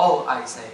all I say.